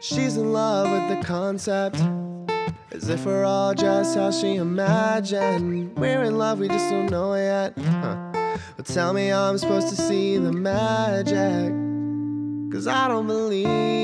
She's in love with the concept. As if we're all just how she imagined. We're in love, we just don't know it yet. Huh. But tell me I'm supposed to see the magic. Cause I don't believe